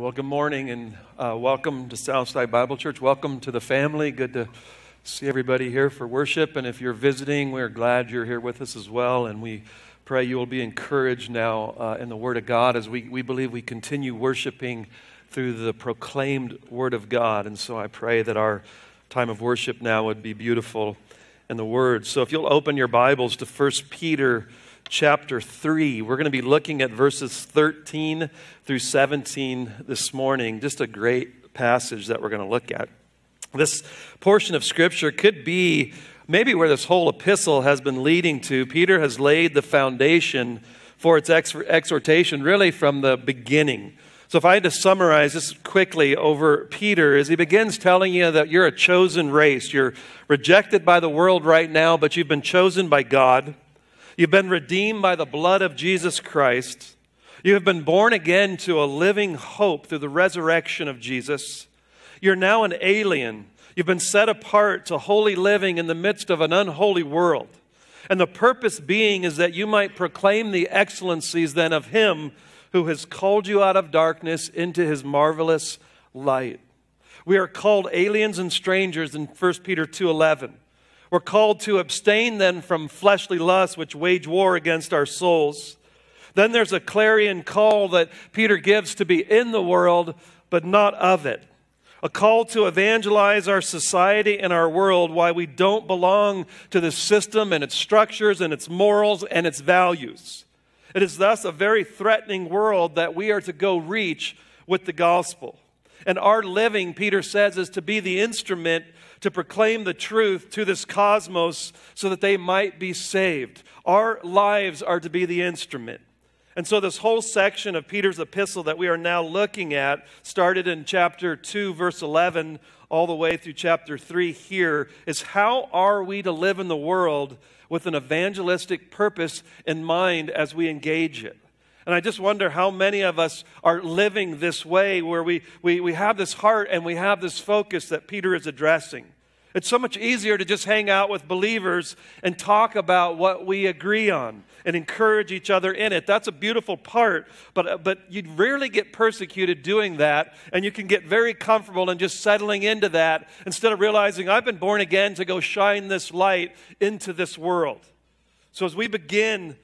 Well, good morning and uh, welcome to Southside Bible Church. Welcome to the family. Good to see everybody here for worship. And if you're visiting, we're glad you're here with us as well. And we pray you will be encouraged now uh, in the Word of God as we, we believe we continue worshiping through the proclaimed Word of God. And so I pray that our time of worship now would be beautiful in the Word. So if you'll open your Bibles to 1 Peter chapter 3. We're going to be looking at verses 13 through 17 this morning. Just a great passage that we're going to look at. This portion of Scripture could be maybe where this whole epistle has been leading to. Peter has laid the foundation for its ex- exhortation really from the beginning. So, if I had to summarize this quickly over Peter, as he begins telling you that you're a chosen race, you're rejected by the world right now, but you've been chosen by God. You've been redeemed by the blood of Jesus Christ. You have been born again to a living hope through the resurrection of Jesus. You're now an alien. You've been set apart to holy living in the midst of an unholy world. And the purpose being is that you might proclaim the excellencies then of Him who has called you out of darkness into His marvelous light. We are called aliens and strangers in 1 Peter 2:11. We're called to abstain then from fleshly lusts which wage war against our souls. Then there's a clarion call that Peter gives to be in the world, but not of it. A call to evangelize our society and our world why we don't belong to the system and its structures and its morals and its values. It is thus a very threatening world that we are to go reach with the gospel. And our living, Peter says, is to be the instrument to proclaim the truth to this cosmos so that they might be saved. Our lives are to be the instrument. And so, this whole section of Peter's epistle that we are now looking at started in chapter 2, verse 11, all the way through chapter 3 here is how are we to live in the world with an evangelistic purpose in mind as we engage it? And I just wonder how many of us are living this way where we, we, we have this heart and we have this focus that Peter is addressing. It's so much easier to just hang out with believers and talk about what we agree on and encourage each other in it. That's a beautiful part, but, uh, but you'd rarely get persecuted doing that, and you can get very comfortable in just settling into that instead of realizing I've been born again to go shine this light into this world. So as we begin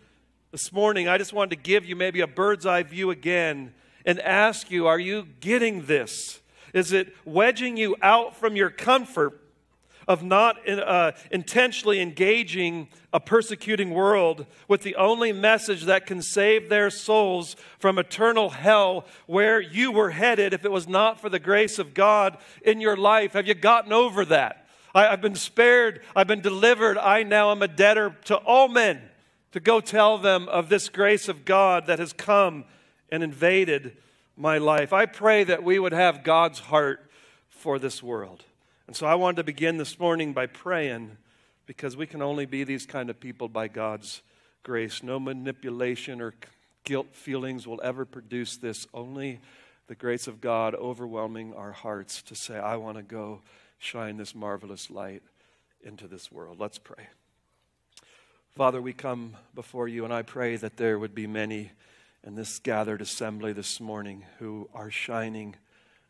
this morning, I just wanted to give you maybe a bird's eye view again and ask you are you getting this? Is it wedging you out from your comfort of not uh, intentionally engaging a persecuting world with the only message that can save their souls from eternal hell where you were headed if it was not for the grace of God in your life? Have you gotten over that? I, have been spared, I've been delivered, I now am a debtor to all men to go tell them of this grace of God that has come and invaded my life. I pray that we would have God's heart for this world. And so I wanted to begin this morning by praying because we can only be these kind of people by God's grace. No manipulation or guilt feelings will ever produce this. Only the grace of God overwhelming our hearts to say, I want to go shine this marvelous light into this world. Let's pray. Father, we come before you, and I pray that there would be many in this gathered assembly this morning who are shining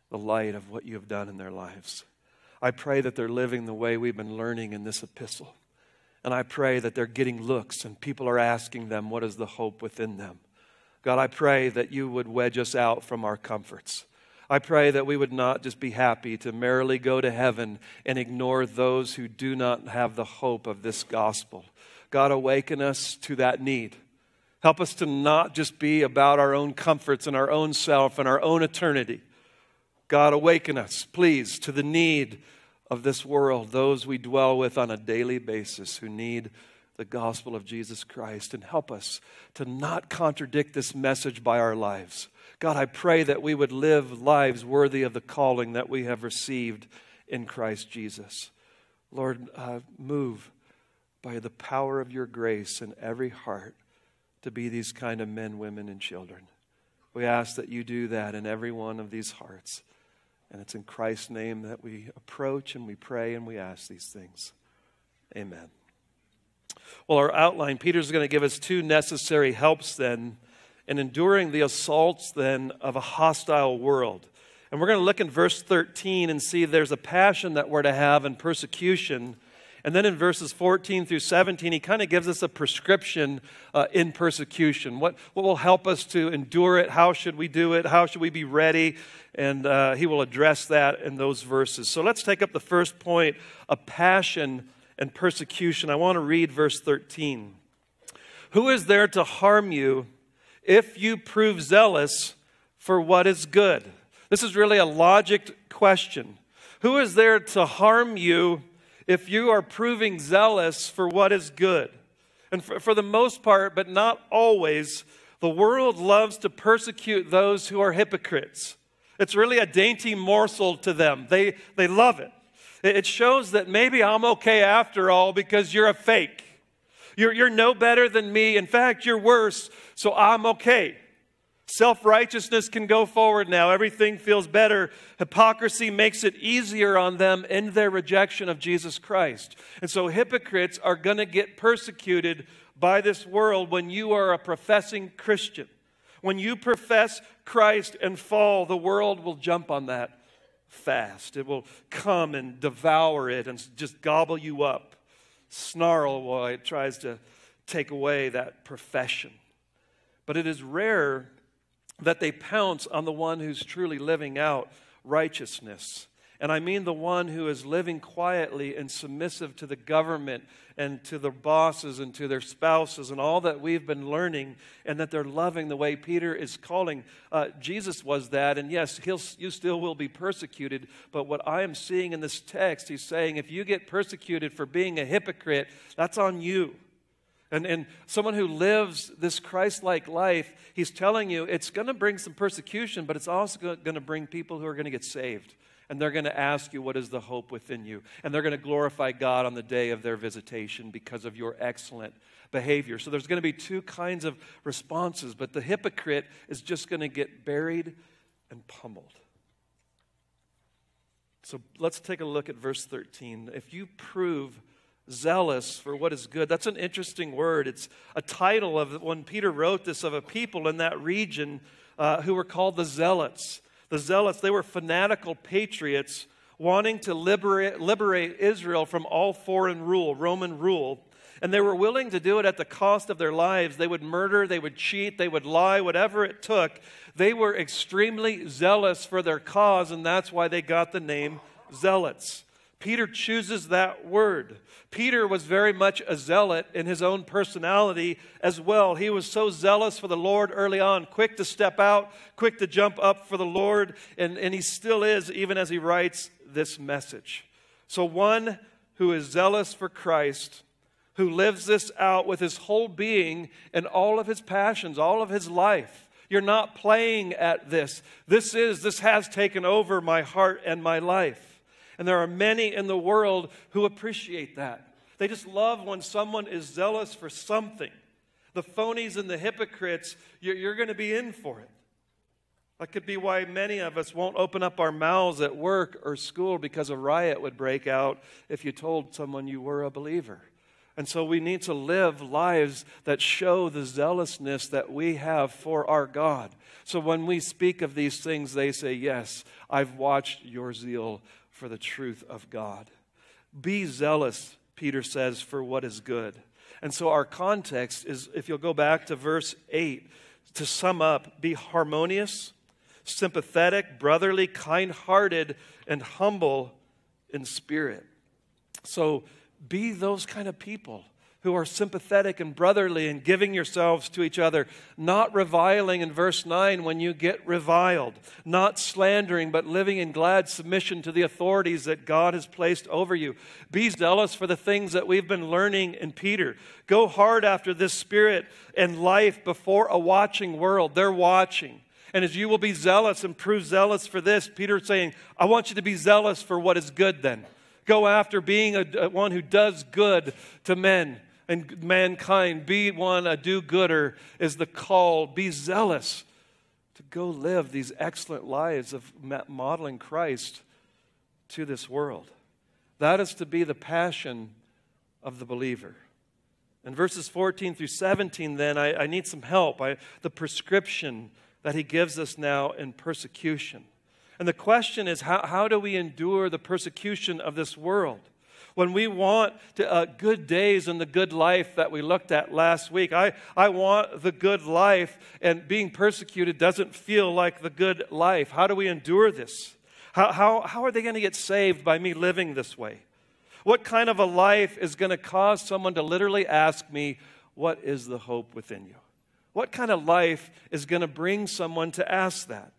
the light of what you have done in their lives. I pray that they're living the way we've been learning in this epistle. And I pray that they're getting looks and people are asking them, What is the hope within them? God, I pray that you would wedge us out from our comforts. I pray that we would not just be happy to merrily go to heaven and ignore those who do not have the hope of this gospel. God, awaken us to that need. Help us to not just be about our own comforts and our own self and our own eternity. God, awaken us, please, to the need of this world, those we dwell with on a daily basis who need the gospel of Jesus Christ, and help us to not contradict this message by our lives. God, I pray that we would live lives worthy of the calling that we have received in Christ Jesus. Lord, uh, move by the power of your grace in every heart to be these kind of men, women, and children. We ask that you do that in every one of these hearts. And it's in Christ's name that we approach and we pray and we ask these things. Amen. Well, our outline, Peter's going to give us two necessary helps then in enduring the assaults then of a hostile world. And we're going to look in verse 13 and see there's a passion that we're to have in persecution. And then in verses 14 through 17, he kind of gives us a prescription uh, in persecution. What, what will help us to endure it? How should we do it? How should we be ready? And uh, he will address that in those verses. So let's take up the first point a passion and persecution. I want to read verse 13. Who is there to harm you if you prove zealous for what is good? This is really a logic question. Who is there to harm you if you are proving zealous for what is good? And for, for, the most part, but not always, the world loves to persecute those who are hypocrites. It's really a dainty morsel to them. They, they love it. It shows that maybe I'm okay after all because you're a fake. You're, you're no better than me. In fact, you're worse, so I'm okay. Self righteousness can go forward now. Everything feels better. Hypocrisy makes it easier on them in their rejection of Jesus Christ. And so hypocrites are going to get persecuted by this world when you are a professing Christian. When you profess Christ and fall, the world will jump on that fast. It will come and devour it and just gobble you up, snarl while it tries to take away that profession. But it is rare that they pounce on the one who's truly living out righteousness. And I mean the one who is living quietly and submissive to the government and to the bosses and to their spouses and all that we've been learning, and that they're loving the way Peter is calling. Uh, Jesus was that, and yes, he'll, you still will be persecuted. But what I am seeing in this text, he's saying if you get persecuted for being a hypocrite, that's on you. And, and someone who lives this Christ like life, he's telling you it's going to bring some persecution, but it's also going to bring people who are going to get saved. And they're going to ask you, What is the hope within you? And they're going to glorify God on the day of their visitation because of your excellent behavior. So there's going to be two kinds of responses, but the hypocrite is just going to get buried and pummeled. So let's take a look at verse 13. If you prove zealous for what is good. That's an interesting word. It's a title of when Peter wrote this of a people in that region uh, who were called the Zealots. The Zealots, they were fanatical patriots wanting to liberate, liberate Israel from all foreign rule, Roman rule. And they were willing to do it at the cost of their lives. They would murder, they would cheat, they would lie, whatever it took. They were extremely zealous for their cause, and that's why they got the name Zealots. Peter chooses that word. Peter was very much a zealot in his own personality as well. He was so zealous for the Lord early on, quick to step out, quick to jump up for the Lord, and, and he still is, even as he writes this message. So, one who is zealous for Christ, who lives this out with his whole being and all of his passions, all of his life. You're not playing at this. This is, this has taken over my heart and my life. And there are many in the world who appreciate that. They just love when someone is zealous for something. The phonies and the hypocrites, you're, you're going to be in for it. That could be why many of us won't open up our mouths at work or school because a riot would break out if you told someone you were a believer. And so we need to live lives that show the zealousness that we have for our God. So when we speak of these things, they say, Yes, I've watched your zeal for the truth of God. Be zealous, Peter says, for what is good. And so our context is, if you'll go back to verse 8, to sum up, be harmonious, sympathetic, brotherly, kind hearted, and humble in spirit. So be those kind of people who are sympathetic and brotherly and giving yourselves to each other, not reviling in verse 9 when you get reviled, not slandering, but living in glad submission to the authorities that God has placed over you. Be zealous for the things that we've been learning in Peter. Go hard after this spirit and life before a watching world. They're watching. And as you will be zealous and prove zealous for this, Peter's saying, I want you to be zealous for what is good then. Go after being a, a one who does good to men and mankind. Be one, a do gooder is the call. Be zealous to go live these excellent lives of modeling Christ to this world. That is to be the passion of the believer. In verses 14 through 17, then, I, I need some help. I, the prescription that he gives us now in persecution. And the question is how, how do we endure the persecution of this world? When we want to, uh, good days and the good life that we looked at last week, I, I want the good life, and being persecuted doesn't feel like the good life. How do we endure this? How, how, how are they going to get saved by me living this way? What kind of a life is going to cause someone to literally ask me, What is the hope within you? What kind of life is going to bring someone to ask that?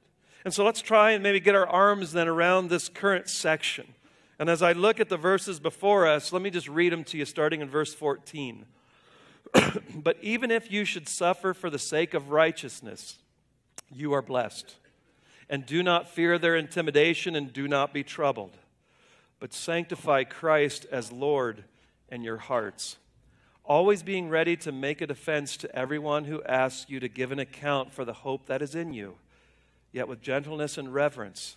And so let's try and maybe get our arms then around this current section. And as I look at the verses before us, let me just read them to you starting in verse 14. but even if you should suffer for the sake of righteousness, you are blessed. And do not fear their intimidation and do not be troubled, but sanctify Christ as Lord in your hearts, always being ready to make a defense to everyone who asks you to give an account for the hope that is in you yet with gentleness and reverence.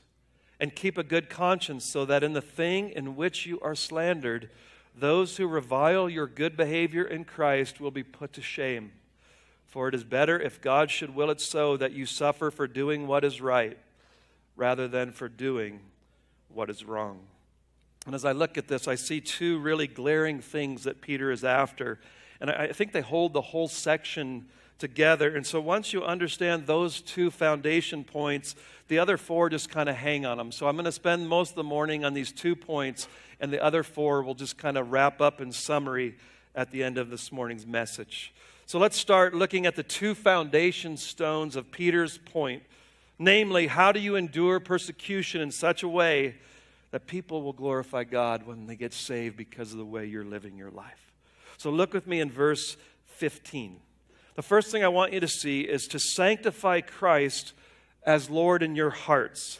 And keep a good conscience, so that in the thing in which you are slandered, those who revile your good behavior in Christ will be put to shame. For it is better, if God should will it so, that you suffer for doing what is right, rather than for doing what is wrong. And as I look at this, I see two really glaring things that Peter is after. And I think they hold the whole section together. And so once you understand those two foundation points, the other four just kind of hang on them. So I'm going to spend most of the morning on these two points, and the other four will just kind of wrap up in summary at the end of this morning's message. So let's start looking at the two foundation stones of Peter's point. Namely, how do you endure persecution in such a way that people will glorify God when they get saved because of the way you're living your life? So look with me in verse 15 the first thing I want you to see is to sanctify Christ as Lord in your hearts.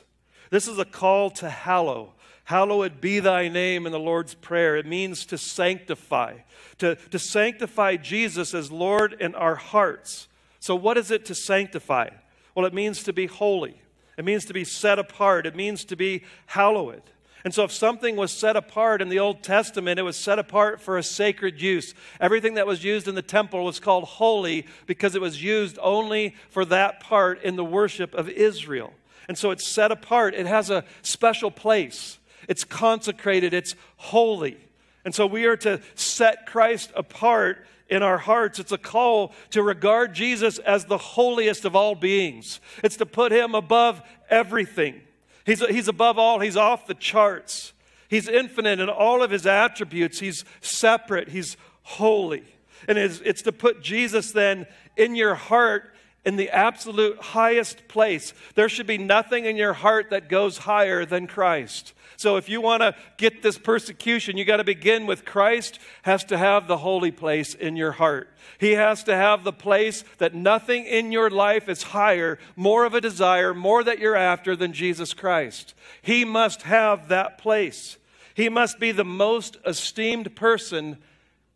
This is a call to hallow. Hallowed be thy name in the Lord's Prayer. It means to sanctify, to, to sanctify Jesus as Lord in our hearts. So, what is it to sanctify? Well, it means to be holy, it means to be set apart, it means to be hallowed. And so, if something was set apart in the Old Testament, it was set apart for a sacred use. Everything that was used in the temple was called holy because it was used only for that part in the worship of Israel. And so, it's set apart, it has a special place, it's consecrated, it's holy. And so, we are to set Christ apart in our hearts. It's a call to regard Jesus as the holiest of all beings, it's to put him above everything. He's, he's above all, he's off the charts. He's infinite in all of his attributes. He's separate, he's holy. And it's, it's to put Jesus then in your heart in the absolute highest place. There should be nothing in your heart that goes higher than Christ. So if you want to get this persecution, you got to begin with Christ has to have the holy place in your heart. He has to have the place that nothing in your life is higher, more of a desire, more that you're after than Jesus Christ. He must have that place. He must be the most esteemed person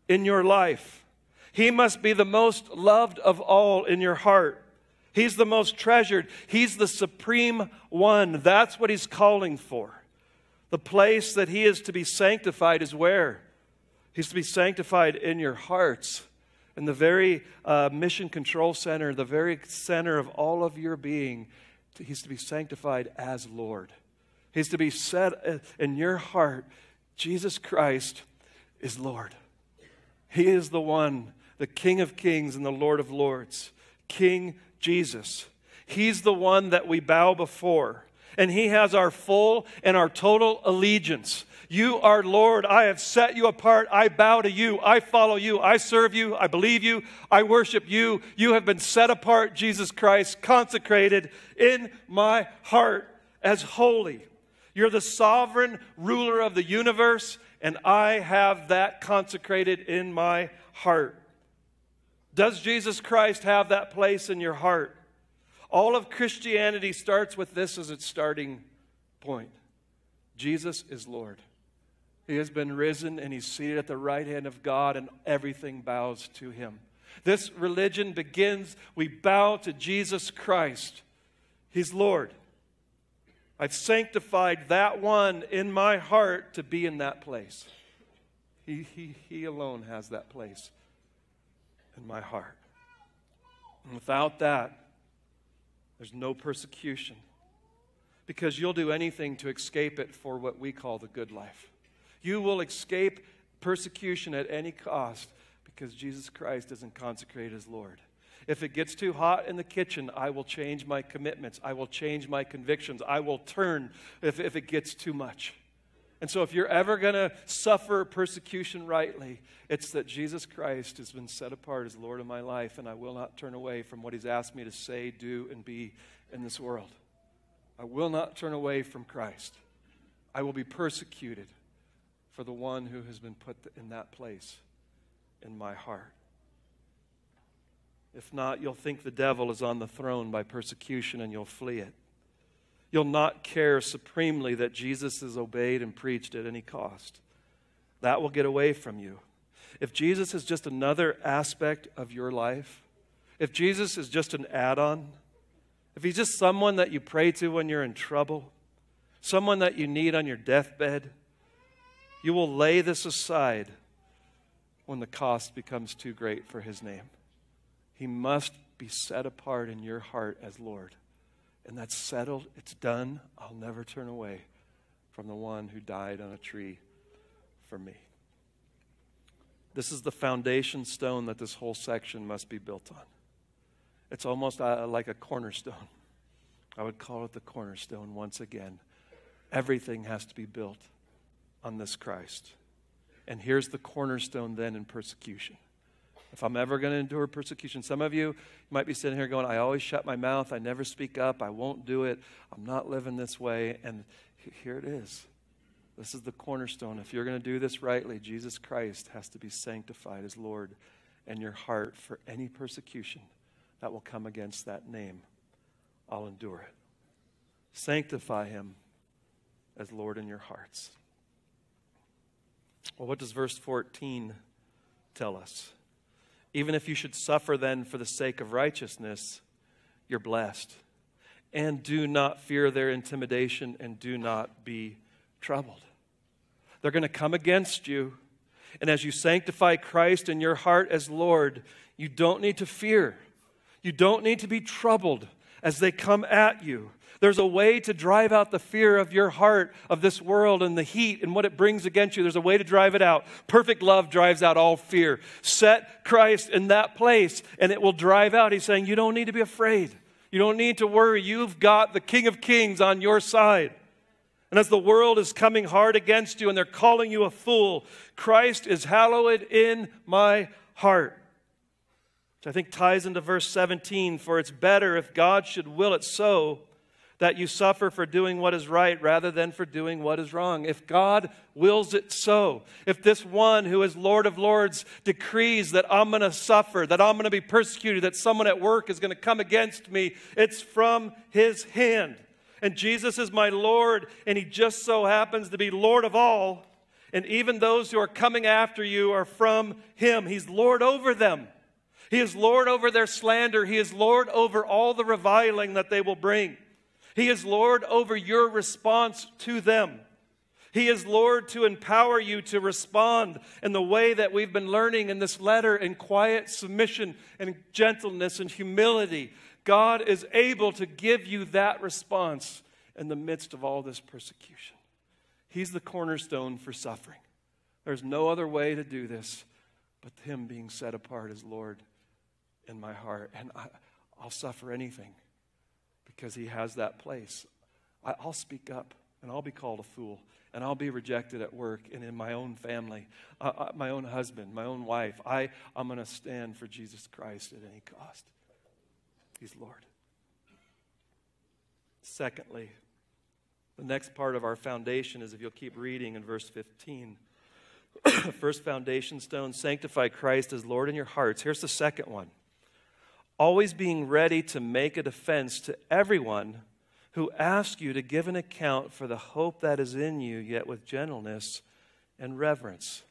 in your life. He must be the most loved of all in your heart. He's the most treasured. He's the supreme one. That's what he's calling for. The place that he is to be sanctified is where? He's to be sanctified in your hearts. In the very uh, mission control center, the very center of all of your being, he's to be sanctified as Lord. He's to be set uh, in your heart. Jesus Christ is Lord. He is the one, the King of kings and the Lord of lords. King Jesus. He's the one that we bow before and He has our full and our total allegiance. You are Lord. I have set you apart. I bow to you. I follow you. I serve you. I believe you. I worship you. You have been set apart, Jesus Christ, consecrated in my heart as holy. You're the sovereign ruler of the universe, and I have that consecrated in my heart. Does Jesus Christ have that place in your heart? All of Christianity starts with this as its starting point Jesus is Lord. He has been risen and he's seated at the right hand of God, and everything bows to him. This religion begins, we bow to Jesus Christ. He's Lord. I've sanctified that one in my heart to be in that place. He, he, he alone has that place. in my heart. And without that, there's no persecution because you'll do anything to escape it for what we call the good life. You will escape persecution at any cost because Jesus Christ isn't consecrated as Lord. If it gets too hot in the kitchen, I will change my commitments. I will change my convictions. I will turn if, if it gets too much. And so, if you're ever going to suffer persecution rightly, it's that Jesus Christ has been set apart as Lord of my life, and I will not turn away from what He's asked me to say, do, and be in this world. I will not turn away from Christ. I will be persecuted for the one who has been put in that place in my heart. If not, you'll think the devil is on the throne by persecution and you'll flee it. You'll not care supremely that Jesus is obeyed and preached at any cost. That will get away from you. If Jesus is just another aspect of your life, if Jesus is just an add on, if he's just someone that you pray to when you're in trouble, someone that you need on your deathbed, you will lay this aside when the cost becomes too great for his name. He must be set apart in your heart as Lord. And that's settled. It's done. I'll never turn away from the one who died on a tree for me. This is the foundation stone that this whole section must be built on. It's almost uh, like a cornerstone. I would call it the cornerstone once again. Everything has to be built on this Christ. And here's the cornerstone then in persecution. If I'm ever going to endure persecution, some of you might be sitting here going, I always shut my mouth. I never speak up. I won't do it. I'm not living this way. And here it is. This is the cornerstone. If you're going to do this rightly, Jesus Christ has to be sanctified as Lord in your heart for any persecution that will come against that name. I'll endure it. Sanctify him as Lord in your hearts. Well, what does verse 14 tell us? Even if you should suffer then for the sake of righteousness, you're blessed. And do not fear their intimidation and do not be troubled. They're going to come against you. And as you sanctify Christ in your heart as Lord, you don't need to fear. You don't need to be troubled as they come at you. There's a way to drive out the fear of your heart of this world and the heat and what it brings against you. There's a way to drive it out. Perfect love drives out all fear. Set Christ in that place and it will drive out. He's saying, You don't need to be afraid. You don't need to worry. You've got the King of Kings on your side. And as the world is coming hard against you and they're calling you a fool, Christ is hallowed in my heart. Which I think ties into verse 17 For it's better if God should will it so that you suffer for doing what is right rather than for doing what is wrong. If God wills it so, if this one who is Lord of Lords decrees that I'm going to suffer, that I'm going to be persecuted, that someone at work is going to come against me, it's from his hand. And Jesus is my Lord, and he just so happens to be Lord of all. And even those who are coming after you are from him. He's Lord over them. He is Lord over their slander. He is Lord over all the reviling that they will bring. He is Lord over your response to them. He is Lord to empower you to respond in the way that we've been learning in this letter in quiet submission and gentleness and humility. God is able to give you that response in the midst of all this persecution. He's the cornerstone for suffering. There's no other way to do this but Him being set apart as Lord in my heart. And I, will suffer anything because he has that place. I, I'll speak up and I'll be called a fool and I'll be rejected at work and in my own family, uh, uh, my own husband, my own wife. I, I'm going to stand for Jesus Christ at any cost. He's Lord. Secondly, the next part of our foundation is if you'll keep reading in verse 15. First foundation stone, sanctify Christ as Lord in your hearts. Here's the second one always being ready to make a defense to everyone who asks you to give an account for the hope that is in you, yet with gentleness and reverence.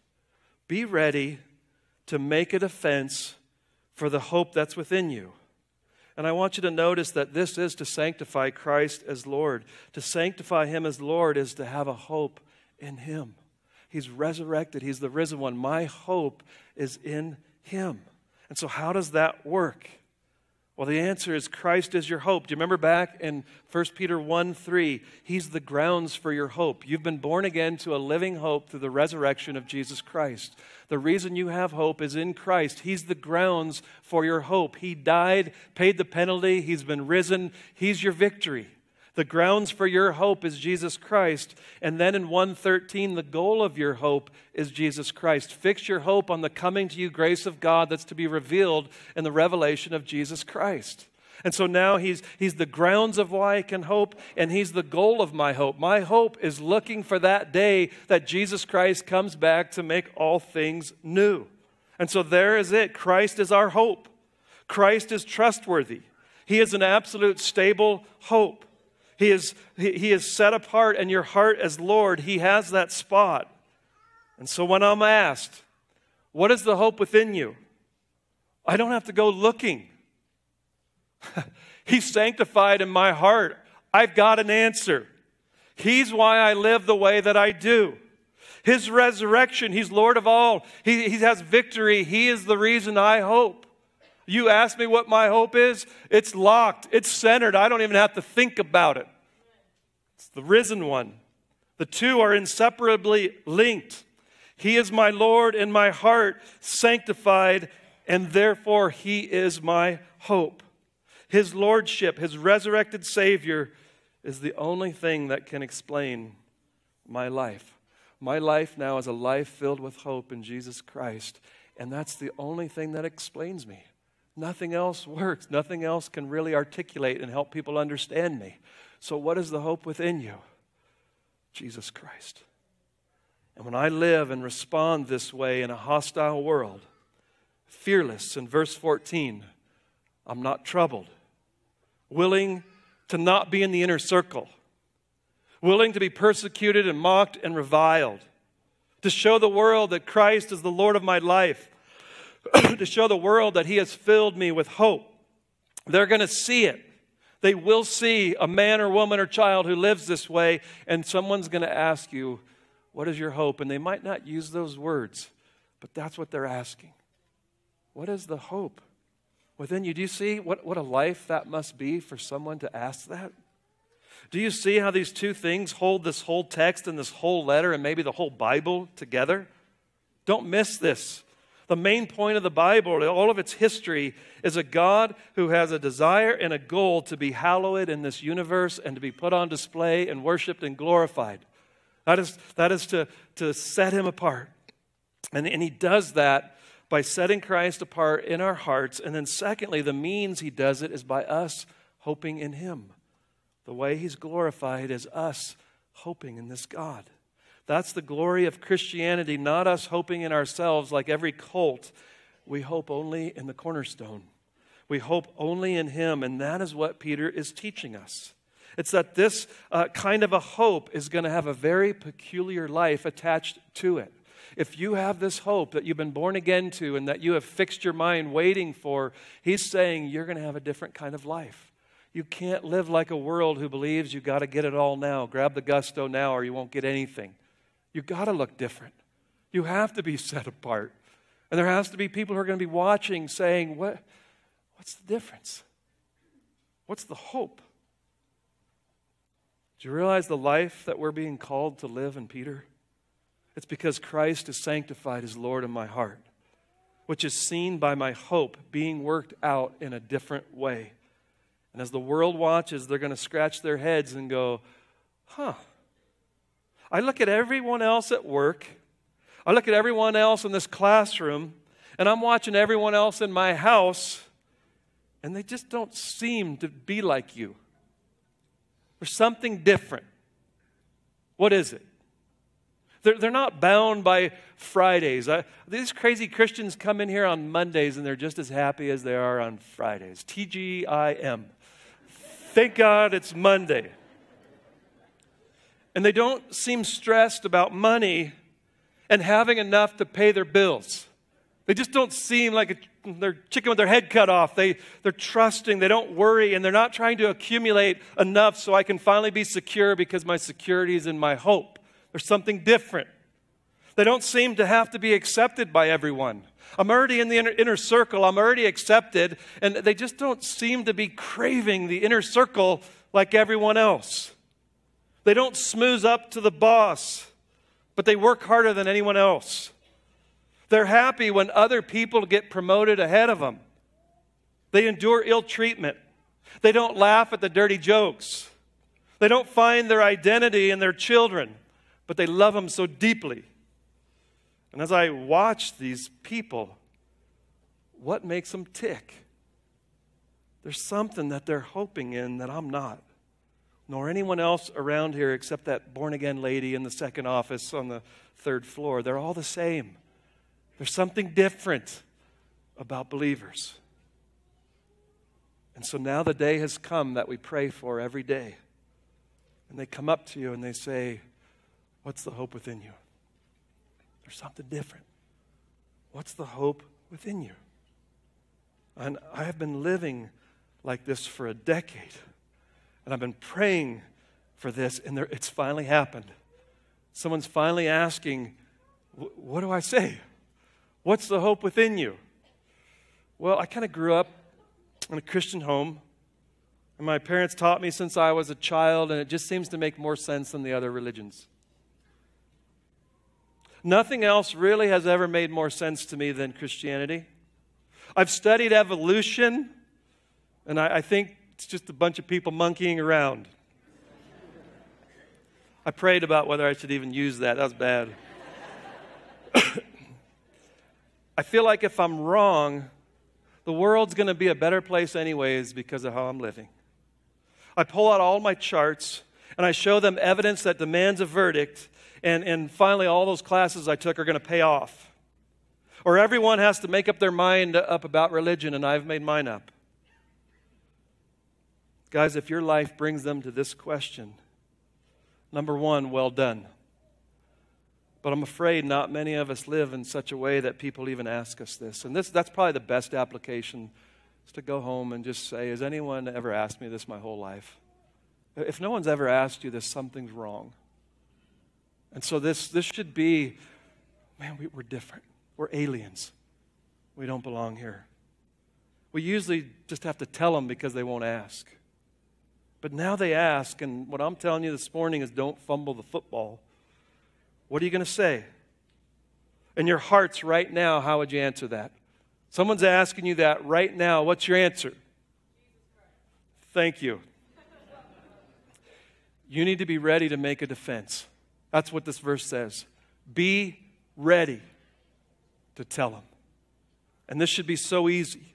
Be ready to make a defense for the hope that's within you. And I want you to notice that this is to sanctify Christ as Lord. To sanctify Him as Lord is to have a hope in Him. He's resurrected, He's the risen one. My hope is in Him. And so, how does that work? Well, the answer is Christ is your hope. Do you remember back in 1 Peter 1 3? He's the grounds for your hope. You've been born again to a living hope through the resurrection of Jesus Christ. The reason you have hope is in Christ. He's the grounds for your hope. He died, paid the penalty, He's been risen, He's your victory. The grounds for your hope is Jesus Christ. And then in 113, the goal of your hope is Jesus Christ. Fix your hope on the coming to you grace of God that's to be revealed in the revelation of Jesus Christ. And so now he's, he's the grounds of why I can hope, and he's the goal of my hope. My hope is looking for that day that Jesus Christ comes back to make all things new. And so there is it. Christ is our hope. Christ is trustworthy. He is an absolute stable hope. He is, he is set apart and your heart as Lord. He has that spot. And so when I'm asked, what is the hope within you? I don't have to go looking. He's sanctified in my heart. I've got an answer. He's why I live the way that I do. His resurrection, He's Lord of all. He, he has victory. He is the reason I hope. You ask me what my hope is, it's locked, it's centered. I don't even have to think about it. It's the risen one. The two are inseparably linked. He is my Lord and my heart, sanctified, and therefore He is my hope. His Lordship, His resurrected Savior, is the only thing that can explain my life. My life now is a life filled with hope in Jesus Christ, and that's the only thing that explains me. Nothing else works. Nothing else can really articulate and help people understand me. So, what is the hope within you? Jesus Christ. And when I live and respond this way in a hostile world, fearless in verse 14, I'm not troubled, willing to not be in the inner circle, willing to be persecuted and mocked and reviled, to show the world that Christ is the Lord of my life to show the world that He has filled me with hope. They're going to see it. They will see a man or woman or child who lives this way, and someone's going to ask you, What is your hope? And they might not use those words, but that's what they're asking. What is the hope within you? Do you see what, what a life that must be for someone to ask that? Do you see how these two things hold this whole text and this whole letter and maybe the whole Bible together? Don't miss this. The main point of the Bible, all of its history, is a God who has a desire and a goal to be hallowed in this universe and to be put on display and worshiped and glorified. That is, that is to, to set him apart. And, and he does that by setting Christ apart in our hearts. And then, secondly, the means he does it is by us hoping in him. The way he's glorified is us hoping in this God. That's the glory of Christianity, not us hoping in ourselves like every cult. We hope only in the cornerstone. We hope only in Him, and that is what Peter is teaching us. It's that this uh, kind of a hope is going to have a very peculiar life attached to it. If you have this hope that you've been born again to and that you have fixed your mind waiting for, he's saying you're going to have a different kind of life. You can't live like a world who believes you got to get it all now. Grab the gusto now or you won't get anything. You've got to look different. You have to be set apart. And there has to be people who are going to be watching saying, what, What's the difference? What's the hope? Do you realize the life that we're being called to live in Peter? It's because Christ is sanctified as Lord in my heart, which is seen by my hope being worked out in a different way. And as the world watches, they're going to scratch their heads and go, huh, I look at everyone else at work, I look at everyone else in this classroom, and I'm watching everyone else in my house, and they just don't seem to be like you. There's something different. What is it? They're, they're not bound by Fridays. I, these crazy Christians come in here on Mondays and they're just as happy as they are on Fridays. TGIM. Thank God it's Monday and they don't seem stressed about money and having enough to pay their bills. They just don't seem like a, they're chicken with their head cut off. They, they're trusting, they don't worry, and they're not trying to accumulate enough so I can finally be secure because my security is in my hope. There's something different. They don't seem to have to be accepted by everyone. I'm already in the inner, inner, circle. I'm already accepted. And they just don't seem to be craving the inner circle like everyone else. They don't smooth up to the boss, but they work harder than anyone else. They're happy when other people get promoted ahead of them. They endure ill treatment. They don't laugh at the dirty jokes. They don't find their identity in their children, but they love them so deeply. And as I watch these people, what makes them tick? There's something that they're hoping in that I'm not, nor anyone else around here except that born again lady in the second office on the third floor. They're all the same. There's something different about believers. And so now the day has come that we pray for every day. And they come up to you and they say, What's the hope within you? There's something different. What's the hope within you? And I have been living like this for a decade. And I've been praying for this, and there, it's finally happened. Someone's finally asking, What do I say? What's the hope within you? Well, I kind of grew up in a Christian home. And my parents taught me since I was a child, and it just seems to make more sense than the other religions. Nothing else really has ever made more sense to me than Christianity. I've studied evolution, and I, I think it's just a bunch of people monkeying around. I prayed about whether I should even use that. That was bad. I feel like if I'm wrong, the world's going to be a better place, anyways, because of how I'm living. I pull out all my charts and I show them evidence that demands a verdict, and, and finally, all those classes I took are going to pay off. Or everyone has to make up their mind up about religion, and I've made mine up. Guys, if your life brings them to this question, number one, well done. But I'm afraid not many of us live in such a way that people even ask us this. And this, that's probably the best application is to go home and just say, Has anyone ever asked me this my whole life? If no one's ever asked you this, something's wrong. And so this, this should be man, we, we're different. We're aliens. We don't belong here. We usually just have to tell them because they won't ask. But now they ask, and what I'm telling you this morning is don't fumble the football. What are you going to say? In your hearts right now, how would you answer that? Someone's asking you that right now. What's your answer? Thank you. You need to be ready to make a defense. That's what this verse says. Be ready to tell them. And this should be so easy.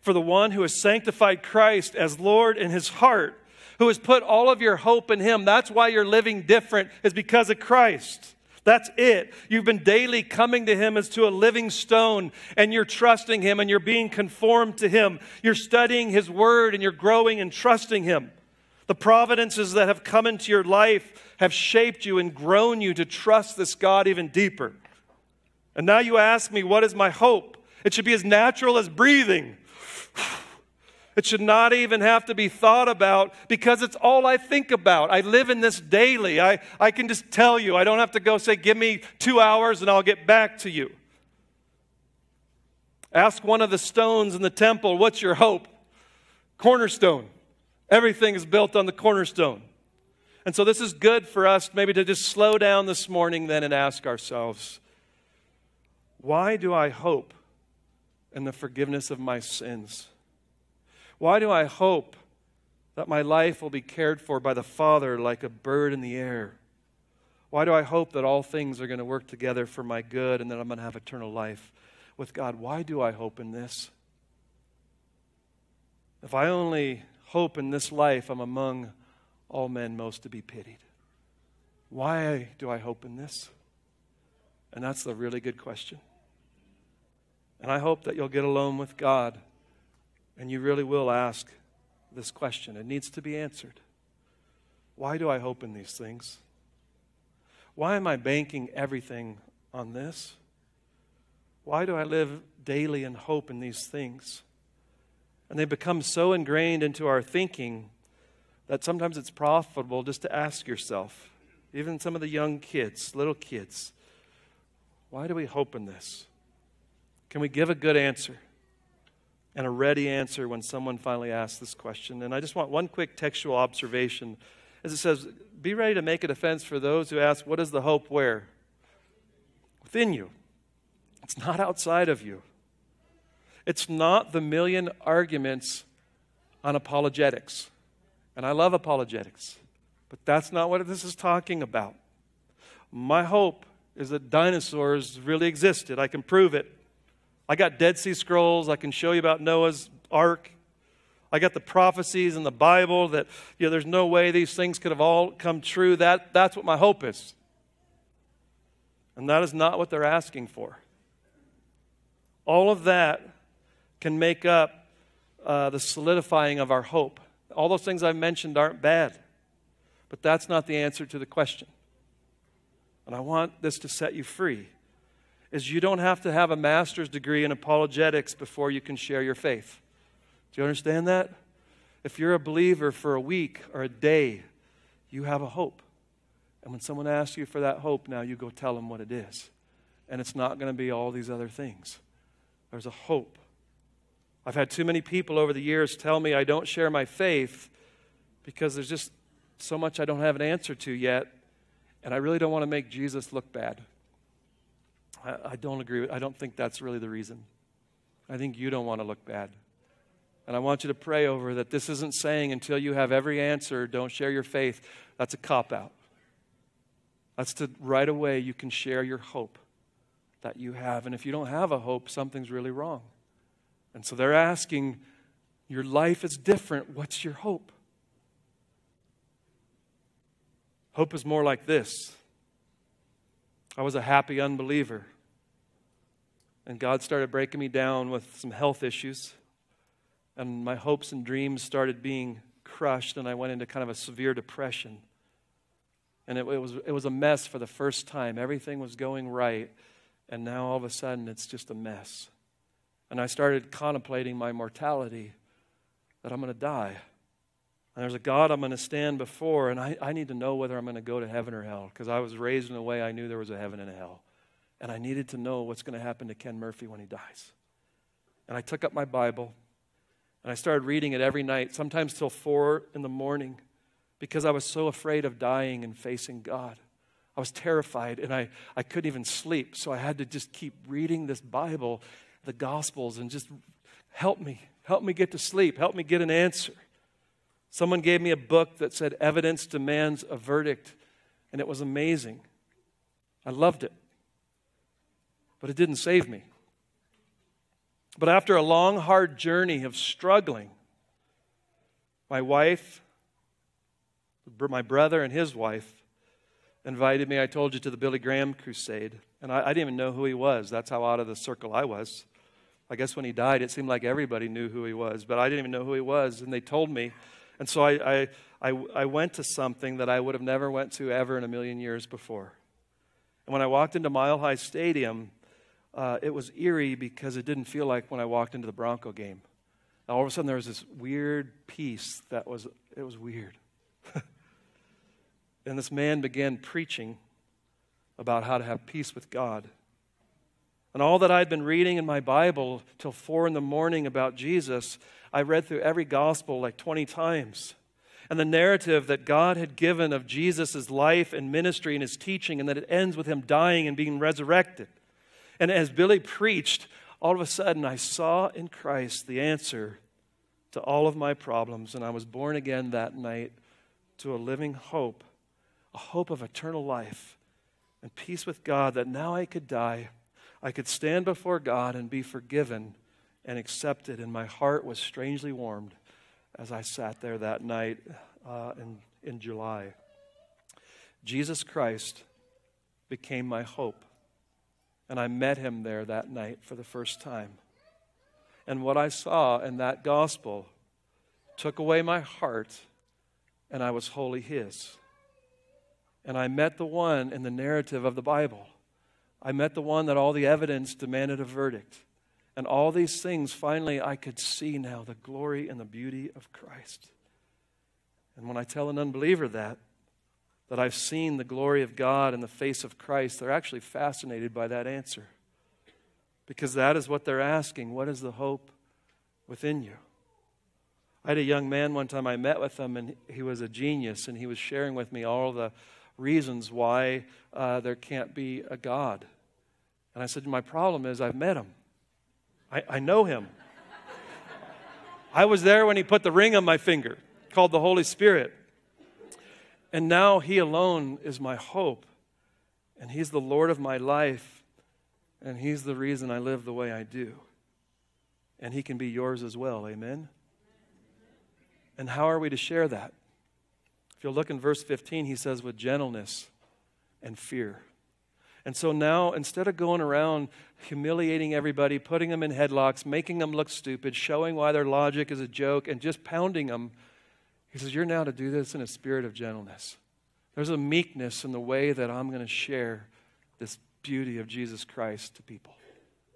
For the one who has sanctified Christ as Lord in his heart, who has put all of your hope in him, that's why you're living different, is because of Christ. That's it. You've been daily coming to Him as to a living stone, and you're trusting Him and you're being conformed to Him. You're studying His Word and you're growing and trusting Him. The providences that have come into your life have shaped you and grown you to trust this God even deeper. And now you ask me, what is my hope? It should be as natural as breathing. It should not even have to be thought about because it's all I think about. I live in this daily. I, I can just tell you. I don't have to go say, give me two hours and I'll get back to you. Ask one of the stones in the temple, what's your hope? Cornerstone. Everything is built on the cornerstone. And so this is good for us maybe to just slow down this morning then and ask ourselves why do I hope in the forgiveness of my sins? Why do I hope that my life will be cared for by the Father like a bird in the air? Why do I hope that all things are going to work together for my good and that I'm going to have eternal life with God? Why do I hope in this? If I only hope in this life, I'm among all men most to be pitied. Why do I hope in this? And that's the really good question. And I hope that you'll get alone with God and you really will ask this question. It needs to be answered. Why do I hope in these things? Why am I banking everything on this? Why do I live daily in hope in these things? And they become so ingrained into our thinking that sometimes it's profitable just to ask yourself, even some of the young kids, little kids, why do we hope in this? Can we give a good answer and a ready answer when someone finally asks this question? And I just want one quick textual observation as it says, Be ready to make a defense for those who ask, What is the hope where? Within you. It's not outside of you. It's not the million arguments on apologetics. And I love apologetics, but that's not what this is talking about. My hope is that dinosaurs really existed. I can prove it. I got Dead Sea Scrolls. I can show you about Noah's Ark. I got the prophecies in the Bible that you know, there's no way these things could have all come true. That, that's what my hope is. And that is not what they're asking for. All of that can make up uh, the solidifying of our hope. All those things I've mentioned aren't bad, but that's not the answer to the question. And I want this to set you free. Is you don't have to have a master's degree in apologetics before you can share your faith. Do you understand that? If you're a believer for a week or a day, you have a hope. And when someone asks you for that hope, now you go tell them what it is. And it's not going to be all these other things. There's a hope. I've had too many people over the years tell me I don't share my faith because there's just so much I don't have an answer to yet, and I really don't want to make Jesus look bad. I, I don't agree. With, I don't think that's really the reason. I think you don't want to look bad. And I want you to pray over that this isn't saying until you have every answer, don't share your faith. That's a cop out. That's to right away you can share your hope that you have. And if you don't have a hope, something's really wrong. And so they're asking, Your life is different. What's your hope? Hope is more like this I was a happy unbeliever. And God started breaking me down with some health issues. And my hopes and dreams started being crushed, and I went into kind of a severe depression. And it, it, was, it was a mess for the first time. Everything was going right, and now all of a sudden it's just a mess. And I started contemplating my mortality that I'm going to die. And there's a God I'm going to stand before, and I, I need to know whether I'm going to go to heaven or hell because I was raised in a way I knew there was a heaven and a hell. And I needed to know what's going to happen to Ken Murphy when he dies. And I took up my Bible and I started reading it every night, sometimes till four in the morning, because I was so afraid of dying and facing God. I was terrified and I, I couldn't even sleep. So I had to just keep reading this Bible, the Gospels, and just help me. Help me get to sleep. Help me get an answer. Someone gave me a book that said Evidence Demands a Verdict, and it was amazing. I loved it. But it didn't save me. But after a long, hard journey of struggling, my wife, my brother, and his wife invited me, I told you, to the Billy Graham crusade. And I, I, didn't even know who he was. That's how out of the circle I was. I guess when he died, it seemed like everybody knew who he was, but I didn't even know who he was. And they told me. And so I, I, I, I went to something that I would have never went to ever in a million years before. And when I walked into Mile High Stadium, uh, it was eerie because it didn't feel like when I walked into the Bronco game. all of a sudden, there was this weird peace that was, it was weird. and this man began preaching about how to have peace with God. And all that I'd been reading in my Bible till four in the morning about Jesus, I read through every gospel like 20 times. And the narrative that God had given of Jesus' life and ministry and his teaching, and that it ends with him dying and being resurrected. And as Billy preached, all of a sudden I saw in Christ the answer to all of my problems. And I was born again that night to a living hope, a hope of eternal life and peace with God that now I could die. I could stand before God and be forgiven and accepted. And my heart was strangely warmed as I sat there that night uh, in, in July. Jesus Christ became my hope. And I met him there that night for the first time. And what I saw in that gospel took away my heart, and I was wholly his. And I met the one in the narrative of the Bible. I met the one that all the evidence demanded a verdict. And all these things, finally, I could see now the glory and the beauty of Christ. And when I tell an unbeliever that, that I've seen the glory of God in the face of Christ, they're actually fascinated by that answer because that is what they're asking. What is the hope within you? I had a young man one time I met with him, and he was a genius, and he was sharing with me all the reasons why uh, there can't be a God. And I said, My problem is I've met him, I, I know him. I was there when he put the ring on my finger, called the Holy Spirit. And now he alone is my hope, and he's the Lord of my life and He's the reason I live the way I do. And He can be yours as well. Amen? And how are we to share that? If you'll look in verse 15, he says, with gentleness and fear. And so now, instead of going around humiliating everybody, putting them in headlocks, making them look stupid, showing why their logic is a joke, and just pounding them, he says, You're now to do this in a spirit of gentleness. There's a meekness in the way that I'm going to share this beauty of Jesus Christ to people.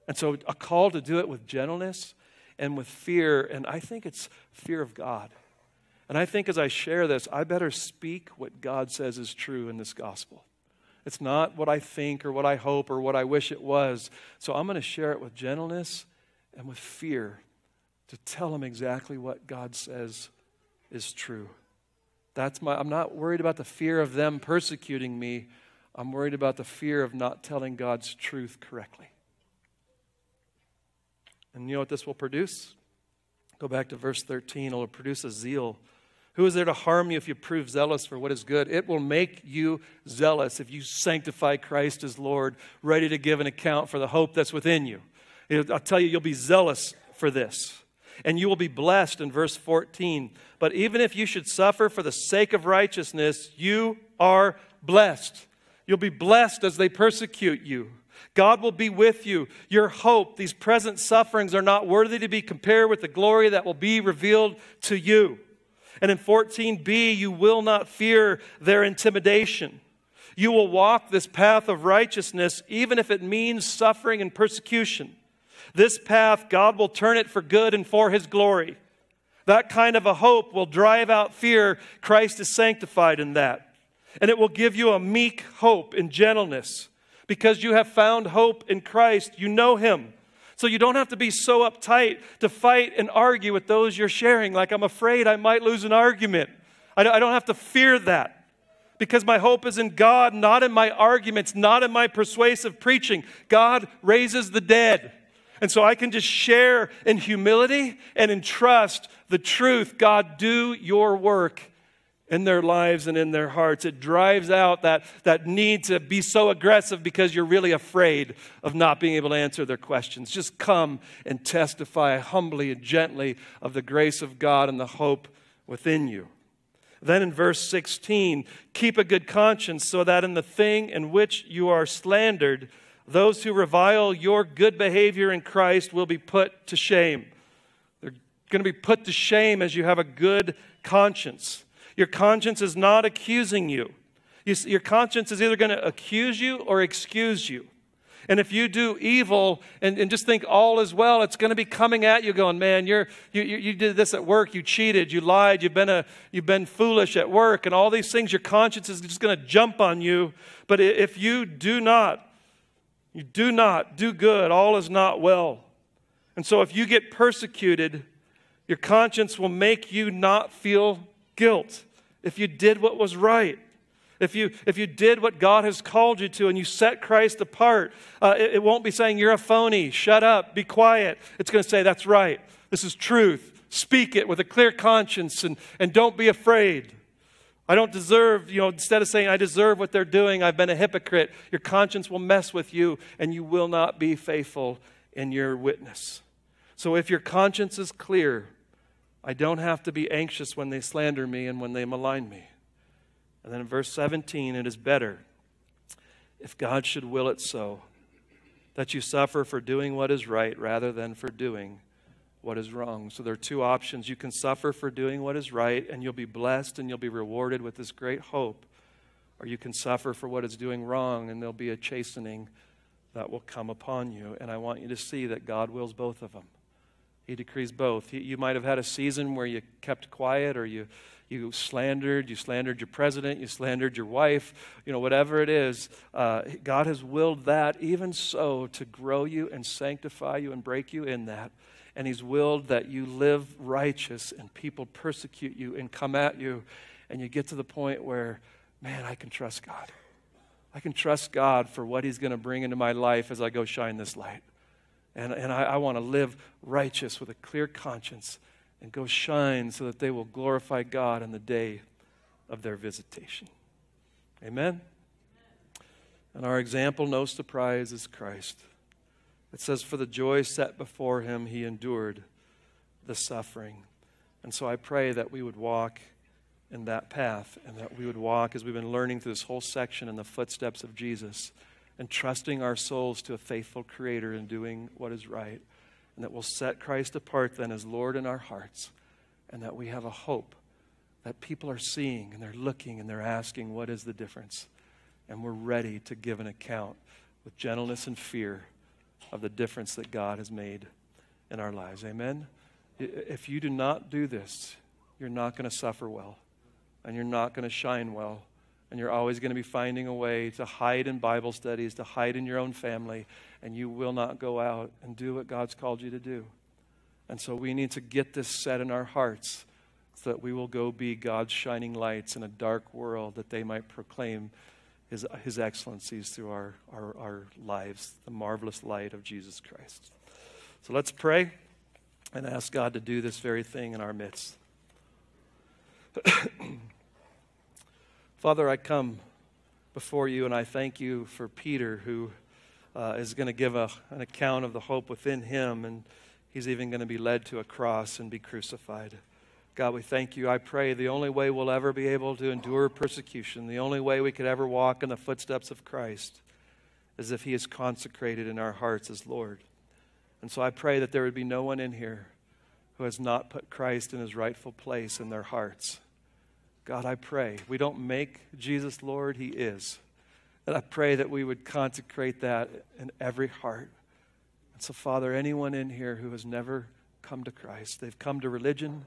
And so, a call to do it with gentleness and with fear, and I think it's fear of God. And I think as I share this, I better speak what God says is true in this gospel. It's not what I think or what I hope or what I wish it was. So I'm going to share it with gentleness and with fear to tell them exactly what God says is true. That's my I'm not worried about the fear of them persecuting me. I'm worried about the fear of not telling God's truth correctly. And you know what this will produce? Go back to verse 13. It will produce a zeal. Who is there to harm you if you prove zealous for what is good? It will make you zealous if you sanctify Christ as Lord, ready to give an account for the hope that's within you. I'll tell you, you'll be zealous for this. And you will be blessed in verse 14. But even if you should suffer for the sake of righteousness, you are blessed. You'll be blessed as they persecute you. God will be with you. Your hope, these present sufferings, are not worthy to be compared with the glory that will be revealed to you. And in 14b, you will not fear their intimidation. You will walk this path of righteousness, even if it means suffering and persecution. This path, God will turn it for good and for His glory. That kind of a hope will drive out fear. Christ is sanctified in that. And it will give you a meek hope in gentleness because you have found hope in Christ. You know Him. So you don't have to be so uptight to fight and argue with those you're sharing. Like, I'm afraid I might lose an argument. I don't have to fear that because my hope is in God, not in my arguments, not in my persuasive preaching. God raises the dead. And so I can just share in humility and in trust the truth. God, do your work in their lives and in their hearts. It drives out that, that need to be so aggressive because you're really afraid of not being able to answer their questions. Just come and testify humbly and gently of the grace of God and the hope within you. Then in verse 16, keep a good conscience so that in the thing in which you are slandered, those who revile your good behavior in Christ will be put to shame. They're going to be put to shame as you have a good conscience. Your conscience is not accusing you. you your conscience is either going to accuse you or excuse you. And if you do evil and, and just think all is well, it's going to be coming at you going, man, you're, you, you did this at work, you cheated, you lied, you've been, a, you've been foolish at work, and all these things, your conscience is just going to jump on you. But if you do not, you do not do good, all is not well. And so if you get persecuted, your conscience will make you not feel guilt if you did what was right. If you, if you did what God has called you to and you set Christ apart, uh, it, it won't be saying you're a phony, shut up, be quiet. It's going to say, that's right, this is truth. Speak it with a clear conscience and, and don't be afraid. I don't deserve, you know, instead of saying, I deserve what they're doing, I've been a hypocrite, your conscience will mess with you and you will not be faithful in your witness. So if your conscience is clear, I don't have to be anxious when they slander me and when they malign me. And then in verse 17, it is better, if God should will it so, that you suffer for doing what is right rather than for doing what is wrong. So there are two options. You can suffer for doing what is right, and you'll be blessed and you'll be rewarded with this great hope. Or you can suffer for what is doing wrong, and there'll be a chastening that will come upon you. And I want you to see that God wills both of them. He decrees both. You might have had a season where you kept quiet or you, you slandered, you slandered your president, you slandered your wife, you know, whatever it is, uh, God has willed that even so to grow you and sanctify you and break you in that. And He's willed that you live righteous and people persecute you and come at you. And you get to the point where, man, I can trust God. I can trust God for what He's going to bring into my life as I go shine this light. And, and I, I want to live righteous with a clear conscience and go shine so that they will glorify God in the day of their visitation. Amen? And our example, no surprise, is Christ. It says, For the joy set before him, he endured the suffering. And so I pray that we would walk in that path and that we would walk as we've been learning through this whole section in the footsteps of Jesus and trusting our souls to a faithful Creator and doing what is right. And that we'll set Christ apart then as Lord in our hearts. And that we have a hope that people are seeing and they're looking and they're asking, what is the difference? And we're ready to give an account with gentleness and fear of the difference that God has made in our lives. Amen? If you do not do this, you're not going to suffer well and you're not going to shine well and you're always going to be finding a way to hide in Bible studies, to hide in your own family, and you will not go out and do what God's called you to do. And so we need to get this set in our hearts so that we will go be God's shining lights in a dark world that they might proclaim His, his excellencies through our, our, our lives, the marvelous light of Jesus Christ. So let's pray and ask God to do this very thing in our midst. Father, I come before you and I thank you for Peter, who uh, is going to give a, an account of the hope within him, and he's even going to be led to a cross and be crucified. God, we thank you. I pray the only way we'll ever be able to endure persecution, the only way we could ever walk in the footsteps of Christ, is if he is consecrated in our hearts as Lord. And so I pray that there would be no one in here who has not put Christ in his rightful place in their hearts. God, I pray we don't make Jesus Lord, He is. And I pray that we would consecrate that in every heart. And so, Father, anyone in here who has never come to Christ, they've come to religion,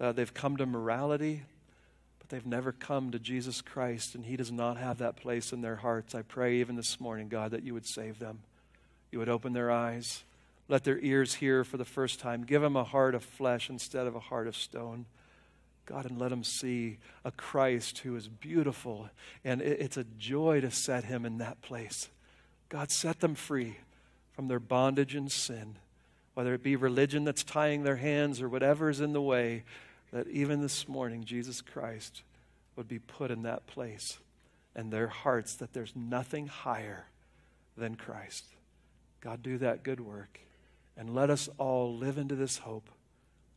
uh, they've come to morality, but they've never come to Jesus Christ, and He does not have that place in their hearts. I pray even this morning, God, that you would save them. You would open their eyes, let their ears hear for the first time. Give them a heart of flesh instead of a heart of stone. God, and let them see a Christ who is beautiful. And it's a joy to set him in that place. God, set them free from their bondage and sin, whether it be religion that's tying their hands or whatever is in the way, that even this morning, Jesus Christ would be put in that place and their hearts that there's nothing higher than Christ. God, do that good work. And let us all live into this hope.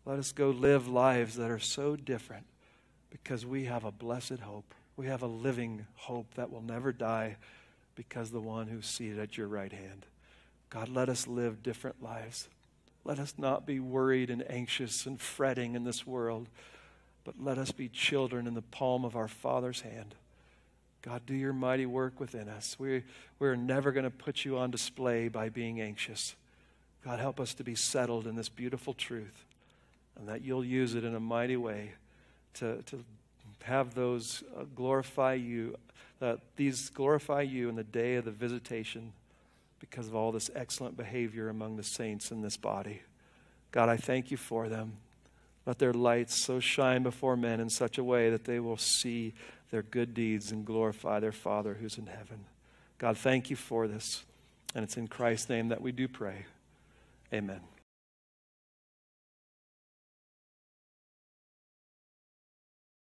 Let us go live lives that are so different because we have a blessed hope. We have a living hope that will never die because the one who's seated at your right hand. God, let us live different lives. Let us not be worried and anxious and fretting in this world, but let us be children in the palm of our Father's hand. God, do your mighty work within us. We, we're never going to put you on display by being anxious. God, help us to be settled in this beautiful truth and that you'll use it in a mighty way to, to have those uh, glorify you, that these glorify you in the day of the visitation because of all this excellent behavior among the saints in this body. God, I thank you for them. Let their lights so shine before men in such a way that they will see their good deeds and glorify their Father who's in heaven. God, thank you for this. And it's in Christ's name that we do pray. Amen.